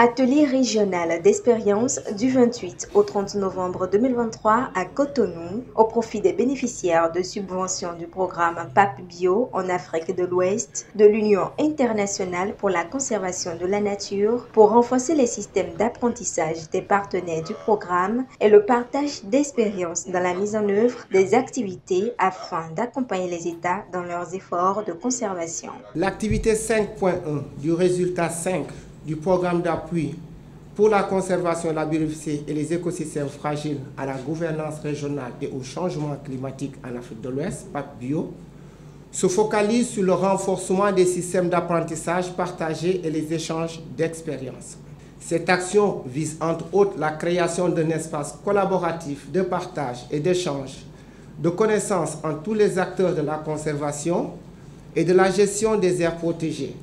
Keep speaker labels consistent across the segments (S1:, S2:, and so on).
S1: Atelier régional d'expérience du 28 au 30 novembre 2023 à Cotonou au profit des bénéficiaires de subventions du programme PAP Bio en Afrique de l'Ouest de l'Union internationale pour la conservation de la nature pour renforcer les systèmes d'apprentissage des partenaires du programme et le partage d'expériences dans la mise en œuvre des activités afin d'accompagner les États dans leurs efforts de conservation.
S2: L'activité 5.1 du résultat 5 du programme d'appui pour la conservation de la biodiversité et les écosystèmes fragiles à la gouvernance régionale et au changement climatique en Afrique de l'Ouest, PAC Bio, se focalise sur le renforcement des systèmes d'apprentissage partagés et les échanges d'expériences. Cette action vise entre autres la création d'un espace collaboratif de partage et d'échange de connaissances entre tous les acteurs de la conservation et de la gestion des aires protégées,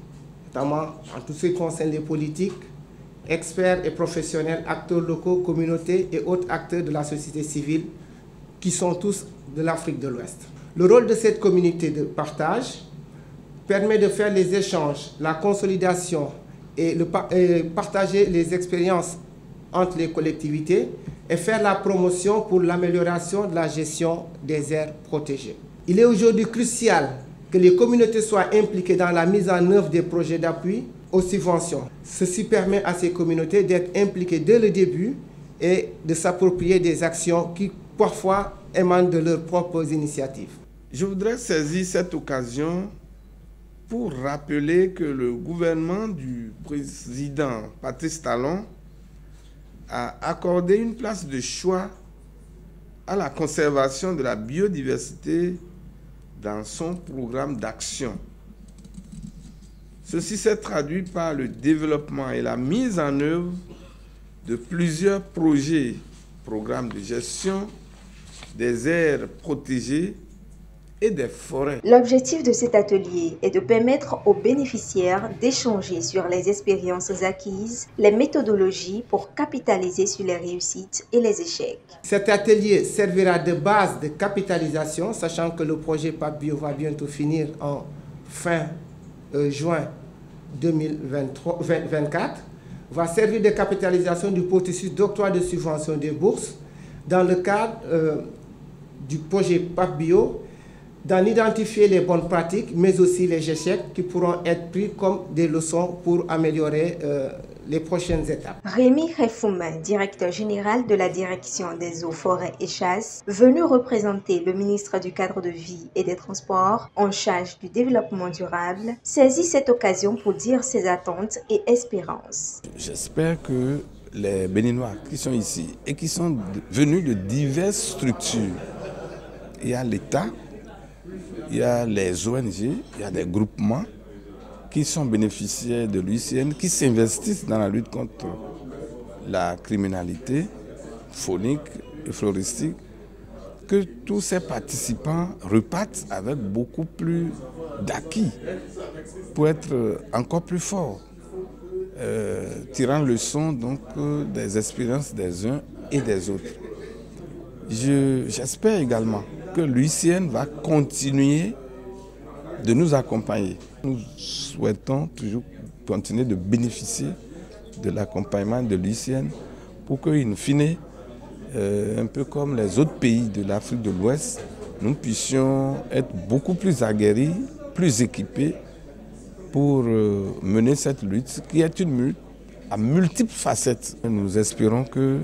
S2: notamment en tout ce qui concerne les politiques, experts et professionnels, acteurs locaux, communautés et autres acteurs de la société civile qui sont tous de l'Afrique de l'Ouest. Le rôle de cette communauté de partage permet de faire les échanges, la consolidation et, partager les expériences entre les collectivités et faire la promotion pour l'amélioration de la gestion des aires protégées. Il est aujourd'hui crucial que les communautés soient impliquées dans la mise en œuvre des projets d'appui aux subventions. Ceci permet à ces communautés d'être impliquées dès le début et de s'approprier des actions qui parfois émanent de leurs propres initiatives.
S3: Je voudrais saisir cette occasion pour rappeler que le gouvernement du président Patrice Talon a accordé une place de choix à la conservation de la biodiversité dans son programme d'action. Ceci s'est traduit par le développement et la mise en œuvre de plusieurs projets, programmes de gestion des aires protégées et des forêts.
S1: L'objectif de cet atelier est de permettre aux bénéficiaires d'échanger sur les expériences acquises, les méthodologies pour capitaliser sur les réussites et les échecs.
S2: Cet atelier servira de base de capitalisation, sachant que le projet PAPBio va bientôt finir en fin euh, juin 2024, va servir de capitalisation du processus d'octroi de subvention des bourses dans le cadre euh, du projet PAPBio d'en identifier les bonnes pratiques, mais aussi les échecs qui pourront être pris comme des leçons pour améliorer euh, les prochaines étapes.
S1: Rémi Refouma, directeur général de la direction des eaux, forêts et chasses, venu représenter le ministre du cadre de vie et des transports en charge du développement durable, saisit cette occasion pour dire ses attentes et espérances.
S3: J'espère que les Béninois qui sont ici et qui sont venus de diverses structures, il y a l'État, il y a les ONG, il y a des groupements qui sont bénéficiaires de l'UICN, qui s'investissent dans la lutte contre la criminalité phonique et floristique, que tous ces participants repartent avec beaucoup plus d'acquis pour être encore plus forts, euh, tirant leçon donc des expériences des uns et des autres. J'espère également que l'UICN va continuer de nous accompagner. Nous souhaitons toujours continuer de bénéficier de l'accompagnement de l'UICN pour qu'in fine, euh, un peu comme les autres pays de l'Afrique de l'Ouest, nous puissions être beaucoup plus aguerris, plus équipés pour euh, mener cette lutte qui est une lutte à multiples facettes. Nous espérons que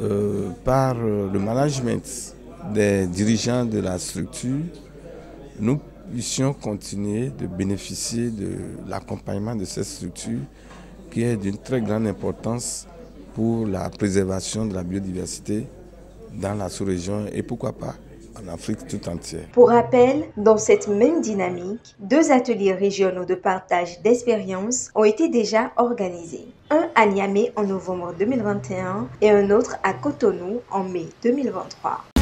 S3: euh, par le management des dirigeants de la structure, nous puissions continuer de bénéficier de l'accompagnement de cette structure qui est d'une très grande importance pour la préservation de la biodiversité dans la sous-région et pourquoi pas en Afrique tout entière.
S1: Pour rappel, dans cette même dynamique, deux ateliers régionaux de partage d'expériences ont été déjà organisés. Un à Niamey en novembre 2021 et un autre à Cotonou en mai 2023.